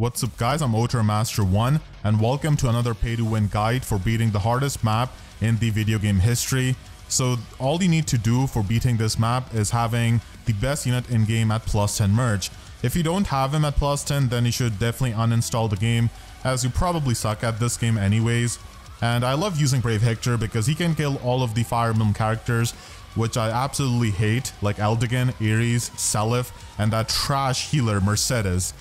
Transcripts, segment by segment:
What's up guys, I'm Otr Master 1 and welcome to another pay to win guide for beating the hardest map in the video game history. So all you need to do for beating this map is having the best unit in game at plus 10 merge. If you don't have him at plus 10 then you should definitely uninstall the game as you probably suck at this game anyways. And I love using Brave Hector because he can kill all of the Fire Emblem characters which I absolutely hate, like Eldigan, Ares, Seliph, and that trash healer Mercedes.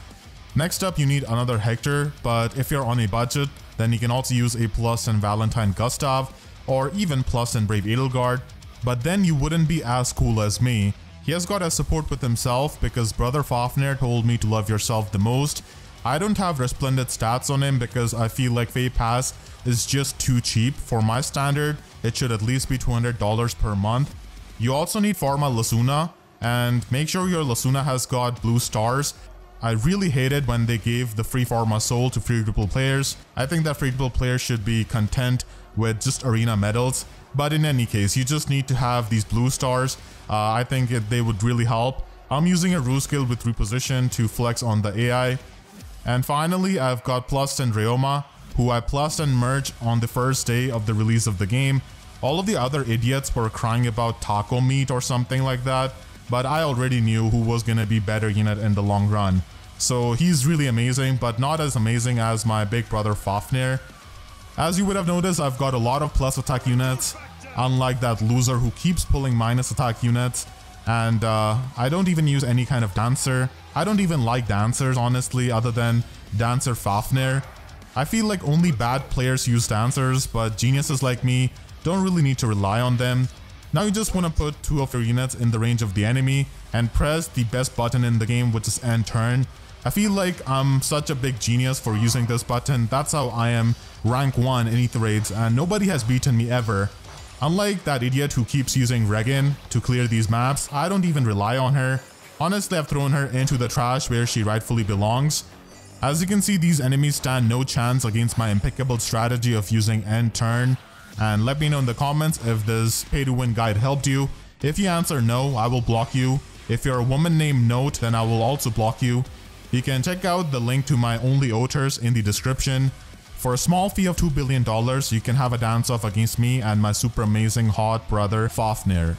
Next up, you need another Hector, but if you're on a budget, then you can also use a Plus and Valentine Gustav, or even Plus and Brave Edelgard, but then you wouldn't be as cool as me. He has got a support with himself because Brother Fafnir told me to love yourself the most. I don't have resplendent stats on him because I feel like Feh Pass is just too cheap for my standard. It should at least be $200 per month. You also need Forma Lasuna and make sure your Lasuna has got blue stars. I really hated when they gave the free Forma Soul to free-to-play players. I think that free-to-play players should be content with just arena medals. But in any case, you just need to have these blue stars. Uh, I think it, they would really help. I'm using a ruse skill with reposition to flex on the AI. And finally, I've got Plus and Ryoma, who I plus and merge on the first day of the release of the game. All of the other idiots were crying about taco meat or something like that, but I already knew who was gonna be better unit in the long run. So he's really amazing, but not as amazing as my big brother Fafnir. As you would have noticed, I've got a lot of plus attack units, unlike that loser who keeps pulling minus attack units. And uh, I don't even use any kind of dancer. I don't even like dancers, honestly, other than Dancer Fafnir. I feel like only bad players use dancers, but geniuses like me don't really need to rely on them. Now you just want to put two of your units in the range of the enemy and press the best button in the game which is end turn. I feel like I'm such a big genius for using this button, that's how I am rank 1 in Aether Raids and nobody has beaten me ever. Unlike that idiot who keeps using Reginn to clear these maps, I don't even rely on her. Honestly, I've thrown her into the trash where she rightfully belongs. As you can see, these enemies stand no chance against my impeccable strategy of using end turn and let me know in the comments if this pay to win guide helped you. If you answer no, I will block you. If you're a woman named Note, then I will also block you. You can check out the link to my only oters in the description. For a small fee of $2 billion, you can have a dance off against me and my super amazing hot brother Fafnir.